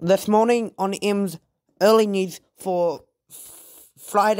this morning on M's early news for Friday.